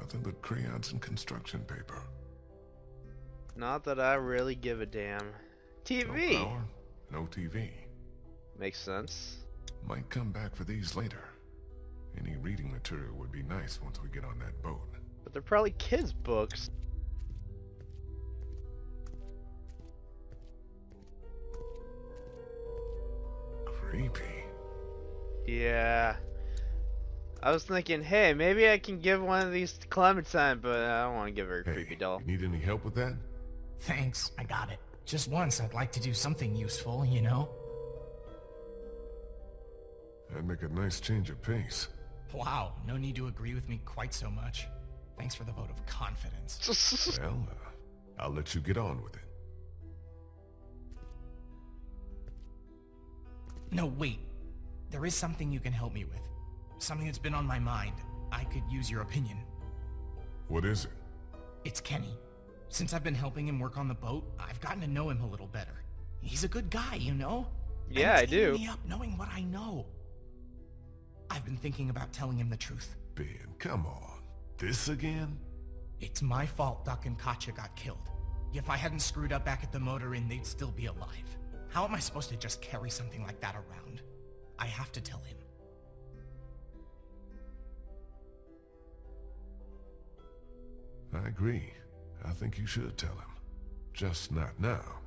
Nothing but crayons and construction paper. Not that I really give a damn. TV! No TV! power, no TV. Makes sense. Might come back for these later. Any reading material would be nice once we get on that boat. But they're probably kids' books. Creepy. Yeah. I was thinking, hey, maybe I can give one of these to Clementine, but I don't want to give her a Hey, creepy doll. need any help with that? Thanks, I got it. Just once, I'd like to do something useful, you know? That'd make a nice change of pace. Wow, no need to agree with me quite so much. Thanks for the vote of confidence. Well, uh, I'll let you get on with it. No, wait. There is something you can help me with. Something that's been on my mind. I could use your opinion. What is it? It's Kenny. Since I've been helping him work on the boat, I've gotten to know him a little better. He's a good guy, you know? Yeah, I do. me up knowing what I know. I've been thinking about telling him the truth. Ben, come on. This again? It's my fault Duck and Katjaa got killed. If I hadn't screwed up back at the motor inn, they'd still be alive. How am I supposed to just carry something like that around? I have to tell him. I agree. I think you should tell him. Just not now.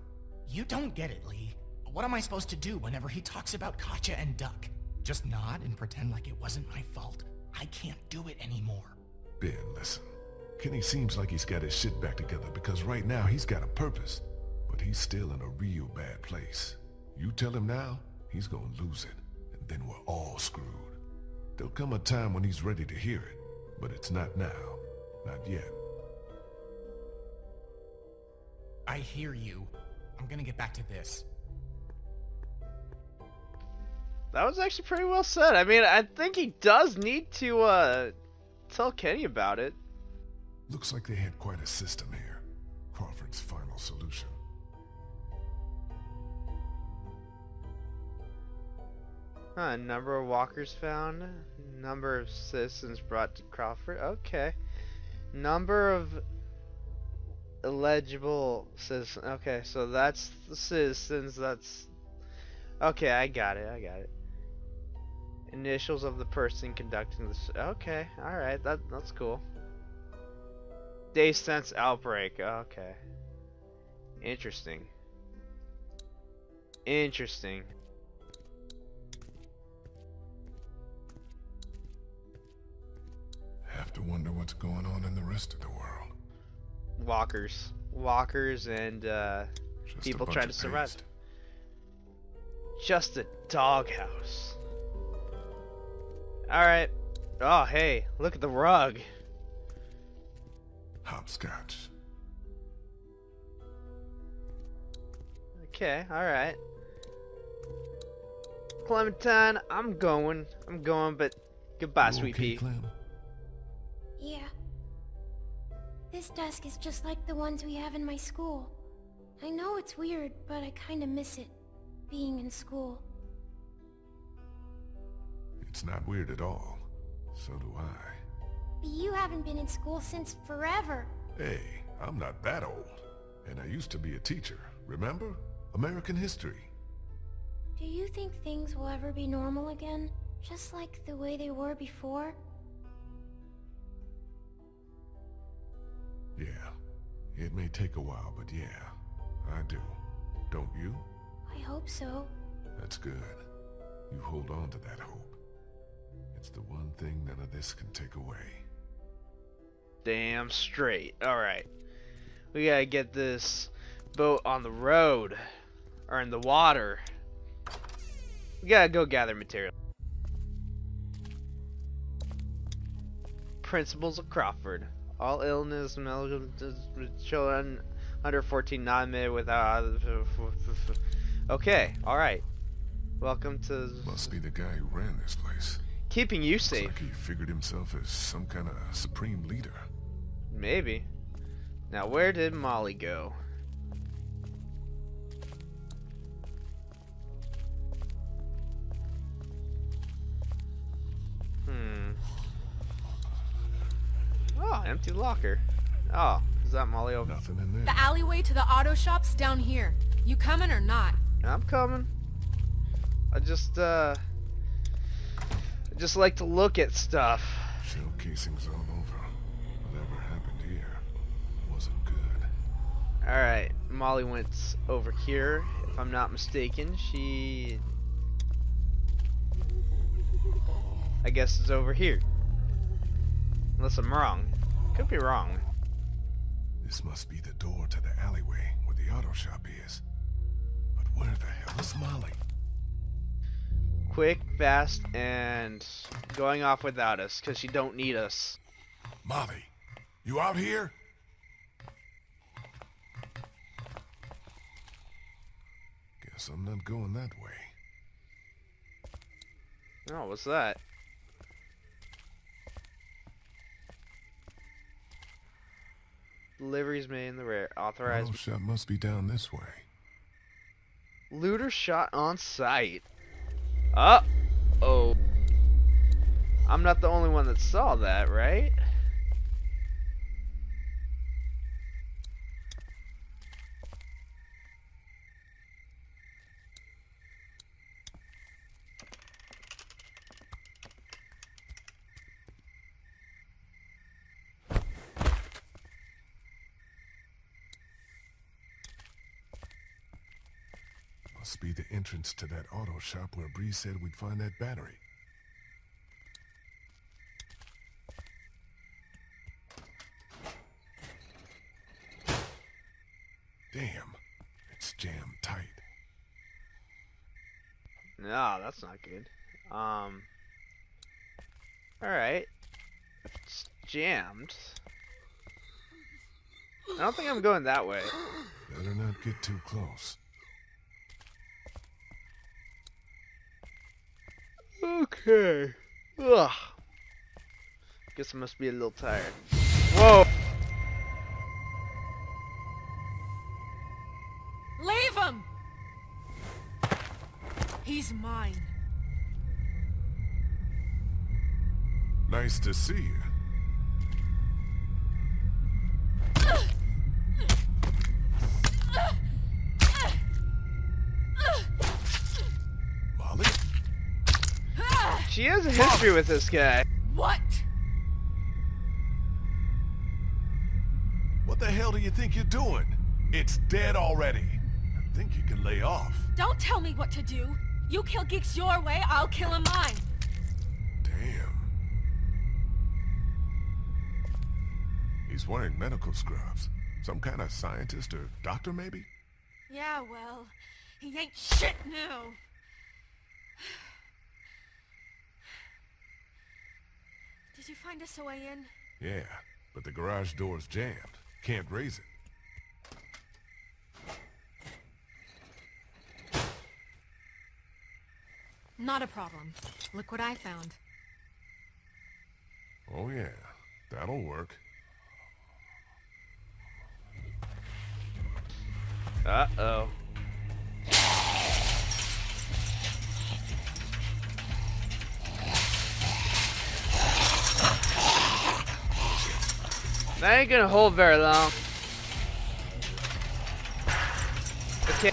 You don't get it, Lee. What am I supposed to do whenever he talks about Katjaa and Duck? Just nod and pretend like it wasn't my fault? I can't do it anymore. Ben, listen. Kenny seems like he's got his shit back together because right now he's got a purpose. But he's still in a real bad place. You tell him now, he's gonna lose it. And then we're all screwed. There'll come a time when he's ready to hear it. But it's not now. Not yet. I hear you. I'm gonna get back to this. That was actually pretty well said. I mean, I think he does need to uh, tell Kenny about it. Looks like they had quite a system here. Crawford's final solution. Huh, number of walkers found, number of citizens brought to Crawford. Okay. Number of illegible citizens. Okay, so that's the citizens. That's. Okay, I got it. I got it. Initials of the person conducting this. Okay, alright, that, that's cool. Day since outbreak. Okay. Interesting. Interesting. Have to wonder what's going on in the rest of the world. Walkers, walkers, and uh, People bunch trying to survive. just a doghouse. All right. Oh, hey, look at the rug. Hopscotch. Okay, all right. Clementine, I'm going. I'm going, but goodbye, You sweet okay, pea. Clem? Yeah. This desk is just like the ones we have in my school. I know it's weird, but I kinda miss it. Being in school. It's not weird at all. So do I. But you haven't been in school since forever. Hey, I'm not that old. And I used to be a teacher, remember? American history. Do you think things will ever be normal again? Just like the way they were before? Yeah. It may take a while, but yeah, I do. Don't you? I hope so. That's good. You hold on to that hope. It's the one thing none of this can take away. Damn straight. All right. We gotta get this boat on the road or in the water. We gotta go gather material. Principles of Crawford. All illness, children under 14 not admitted without. Okay, alright. Welcome to Must be the guy who ran this place. keeping you safe. Looks like he figured himself as some kind of supreme leader. Maybe. Now, where did Molly go? Hmm. Oh, Empty locker. Oh, is that Molly over? Nothing in there. The alleyway to the auto shop's down here. You coming or not? I'm coming. I just, uh... I just like to look at stuff. Shell casings all over. Whatever happened here wasn't good. Alright, Molly went over here. If I'm not mistaken, she... I guess it's over here. Unless I'm wrong. Could be wrong. This must be the door to the alleyway where the auto shop is. But where the hell is Molly? Quick, fast, and going off without us, because she don't need us. Molly, you out here? Guess I'm not going that way. Oh, what's that? Deliveries made in the rare. Authorized. Auto shop must be down this way. Looter shot on sight. Uh oh. I'm not the only one that saw that, right? Must be the entrance to that auto shop where Brie said we'd find that battery. Damn, it's jammed tight. No, that's not good. Um. Alright. It's jammed. I don't think I'm going that way. Better not get too close. Okay. Ugh. Guess I must be a little tired. Whoa! Leave him! He's mine. Nice to see you. History with this guy. What? What the hell do you think you're doing? It's dead already. I think you can lay off. Don't tell me what to do. You kill geeks your way, I'll kill him mine. Damn. He's wearing medical scrubs. Some kind of scientist or doctor, maybe? Yeah, well, he ain't shit now. Did you find us a way in? Yeah, but the garage door's jammed. Can't raise it. Not a problem. Look what I found. Oh yeah, that'll work. Uh oh. That ain't gonna hold very long. Okay.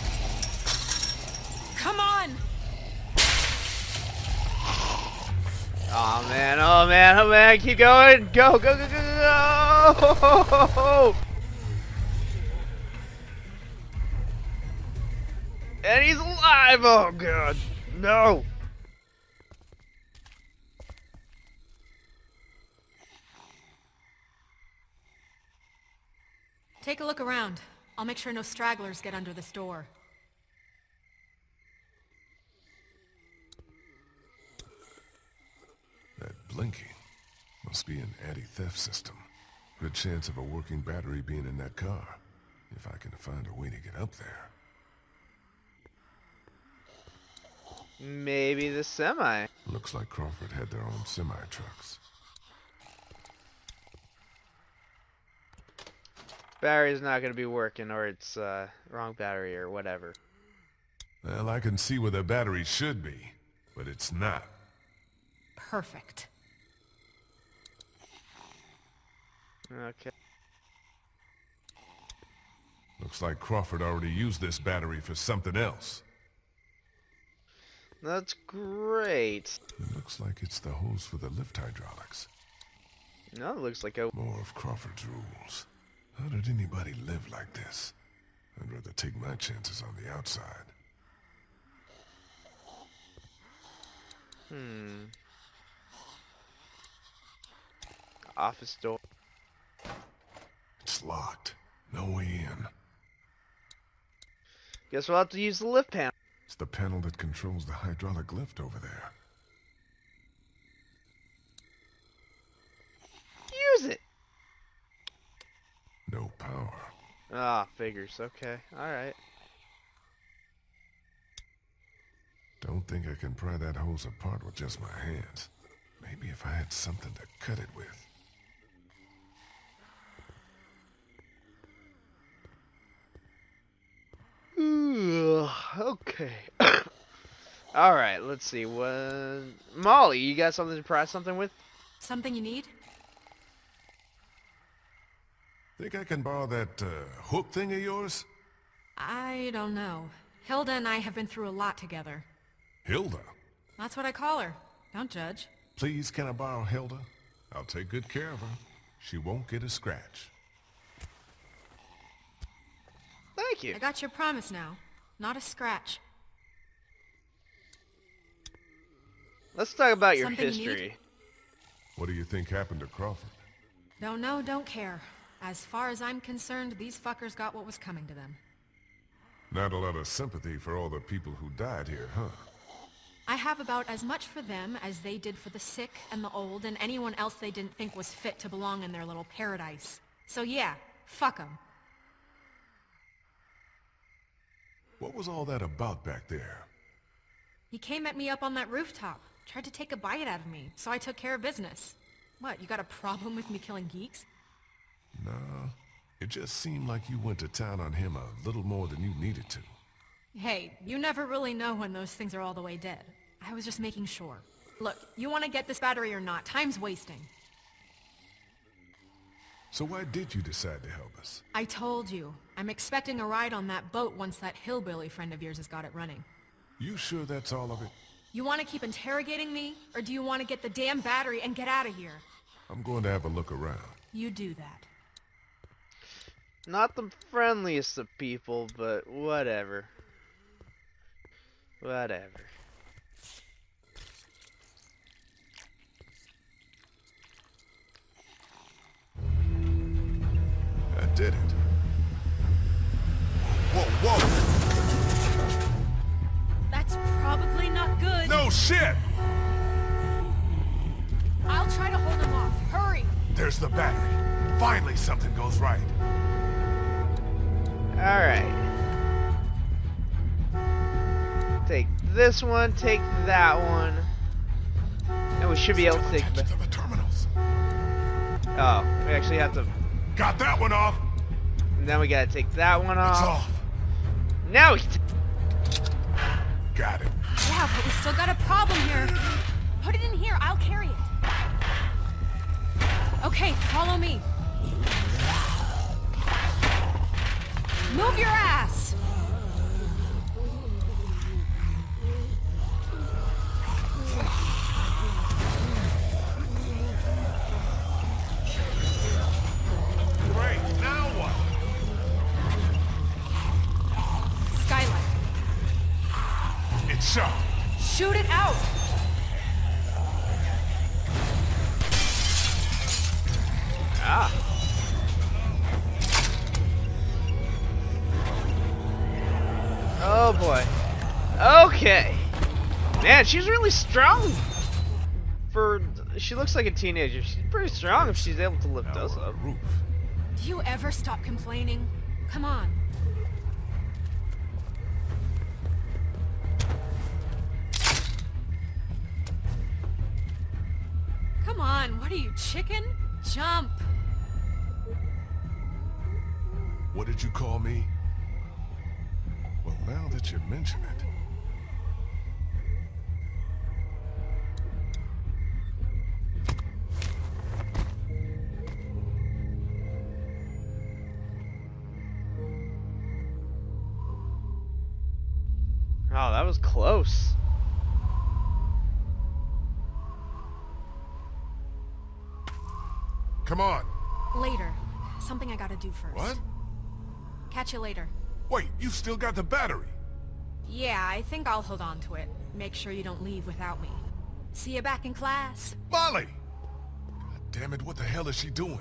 Come on! Oh man, oh man, oh man, keep going! Go, go, go, go, go! And he's alive! Oh god, no! Take a look around. I'll make sure no stragglers get under this door. That blinking must be an anti-theft system. Good chance of a working battery being in that car. If I can find a way to get up there. Maybe the semi. Looks like Crawford had their own semi-trucks. Battery's not gonna be working, or it's uh, wrong battery, or whatever. Well, I can see where the battery should be, but it's not. Perfect. Okay. Looks like Crawford already used this battery for something else. That's great. Looks like it's the hose for the lift hydraulics. No, it looks like a... More of Crawford's rules. How did anybody live like this? I'd rather take my chances on the outside. Hmm. Office door. It's locked. No way in. Guess we'll have to use the lift panel. It's the panel that controls the hydraulic lift over there. Use it! No power. Ah, figures. Okay. Alright. Don't think I can pry that hose apart with just my hands. Maybe if I had something to cut it with. Ooh, okay. Alright, let's see. What... Molly, you got something to pry something with? Something you need? Think I can borrow that uh, hook thing of yours? I don't know. Hilda and I have been through a lot together. Hilda? That's what I call her. Don't judge. Please, can I borrow Hilda? I'll take good care of her. She won't get a scratch. Thank you. I got your promise now. Not a scratch. Let's talk about your Something you history. What do you think happened to Crawford? Don't know, don't care. As far as I'm concerned, these fuckers got what was coming to them. Not a lot of sympathy for all the people who died here, huh? I have about as much for them as they did for the sick and the old and anyone else they didn't think was fit to belong in their little paradise. So yeah, fuck 'em. What was all that about back there? He came at me up on that rooftop, tried to take a bite out of me, so I took care of business. What, you got a problem with me killing geeks? Nah, it just seemed like you went to town on him a little more than you needed to. Hey, you never really know when those things are all the way dead. I was just making sure. Look, you want to get this battery or not? Time's wasting. So why did you decide to help us? I told you. I'm expecting a ride on that boat once that hillbilly friend of yours has got it running. You sure that's all of it? You want to keep interrogating me? Or do you want to get the damn battery and get out of here? I'm going to have a look around. You do that. Not the friendliest of people, but whatever. Whatever. I did it. Whoa, whoa! That's probably not good. No shit! I'll try to hold him off. Hurry! There's the battery. Finally something goes right. Alright. Take this one, take that one. And we should be able to take the... Attached to the terminals. Oh, we actually have to... Got that one off. And then we gotta take that one off. It's off. off. Now we... T Got it. Yeah, but we still got a problem here. Put it in here. I'll carry it. Okay, follow me. Move your ass! Great. Now what? Skylight, It's shut. shoot it out! Ah. Oh boy. Okay. Man, she's really strong. For she looks like a teenager. She's pretty strong if she's able to lift Now us we're up. roof. Do you ever stop complaining? Come on. Come on, what are you, chicken? Jump! What did you call me? Now that you mention it. Wow, that was close. Come on. Later. Something I gotta do first. What? Catch you later. Wait, you still got the battery. Yeah, I think I'll hold on to it. Make sure you don't leave without me. See you back in class. Molly! God damn it, what the hell is she doing?